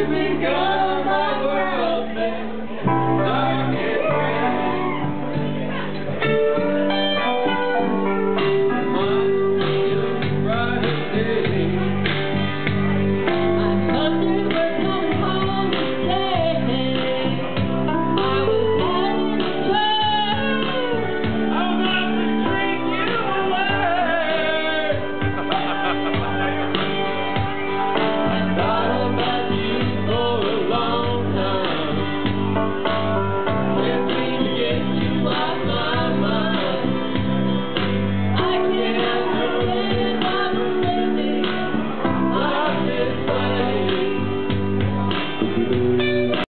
giving God.